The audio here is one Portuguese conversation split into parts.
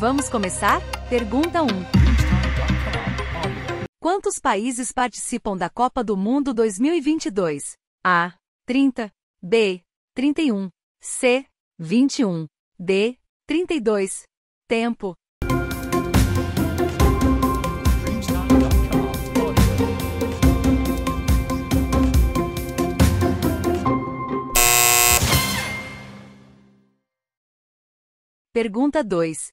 Vamos começar? Pergunta 1. Quantos países participam da Copa do Mundo 2022? A. 30. B. 31. C. 21. D. 32. Tempo. Pergunta 2.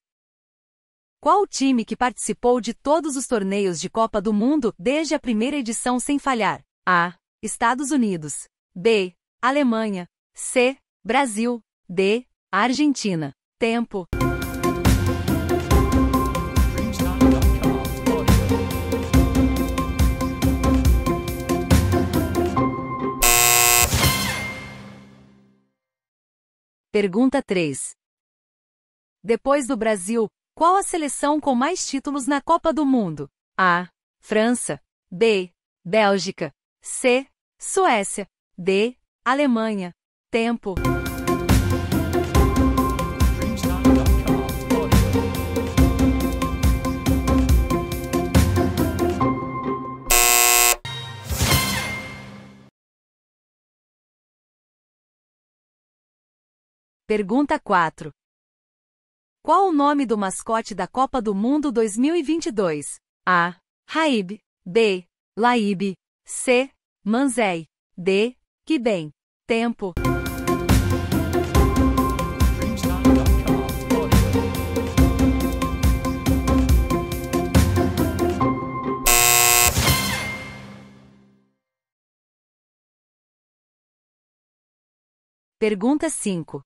Qual o time que participou de todos os torneios de Copa do Mundo desde a primeira edição sem falhar? A. Estados Unidos. B. Alemanha. C. Brasil. D. Argentina. Tempo. Pergunta 3. Depois do Brasil, qual a seleção com mais títulos na Copa do Mundo? A. França. B. Bélgica. C. Suécia. D. Alemanha. Tempo. Pergunta 4. Qual o nome do mascote da Copa do Mundo 2022? A. Raib. B. Laib. C. Manzei. D. Que bem. Tempo. Pergunta 5.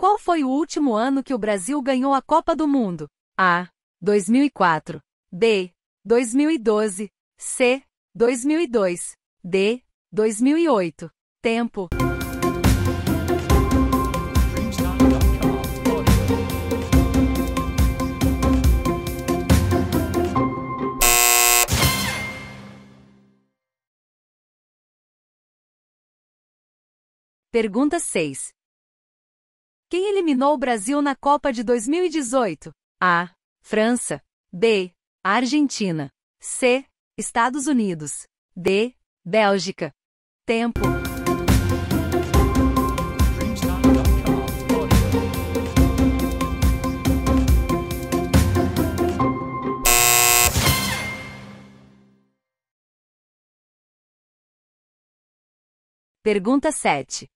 Qual foi o último ano que o Brasil ganhou a Copa do Mundo? A. 2004. B. 2012. C. 2002. D. 2008. Tempo. Pergunta 6. Quem eliminou o Brasil na Copa de 2018? A. França. B. Argentina. C. Estados Unidos. D. Bélgica. Tempo. Pergunta 7.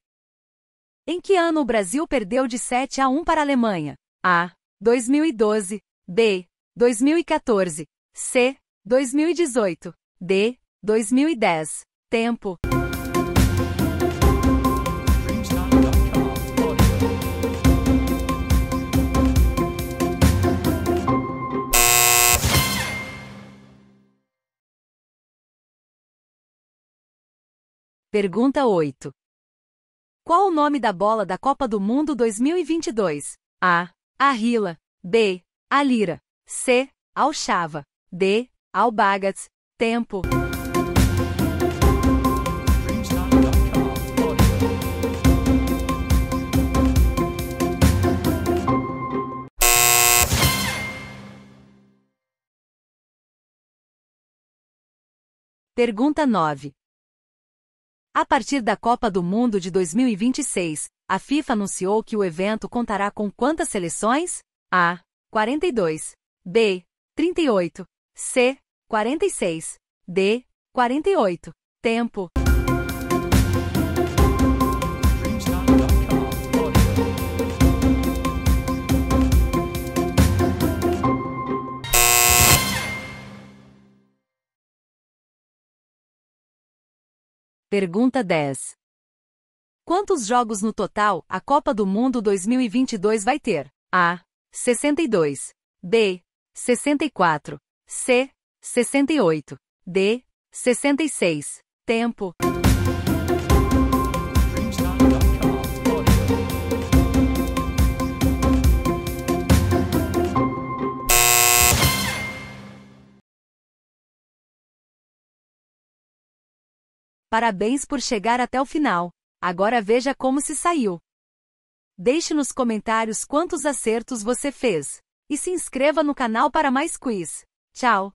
Em que ano o Brasil perdeu de 7 a 1 para a Alemanha? A. 2012. B. 2014. C. 2018. D. 2010. Tempo. Pergunta 8. Qual o nome da bola da Copa do Mundo 2022? A. Arrila. B. Alira. C. Alchava. D. Albagats. Tempo. Pergunta 9. A partir da Copa do Mundo de 2026, a FIFA anunciou que o evento contará com quantas seleções? A. 42. B. 38. C. 46. D. 48. Tempo. Pergunta 10. Quantos jogos no total a Copa do Mundo 2022 vai ter? A. 62. B. 64. C. 68. D. 66. Tempo. Parabéns por chegar até o final. Agora veja como se saiu. Deixe nos comentários quantos acertos você fez. E se inscreva no canal para mais quiz. Tchau!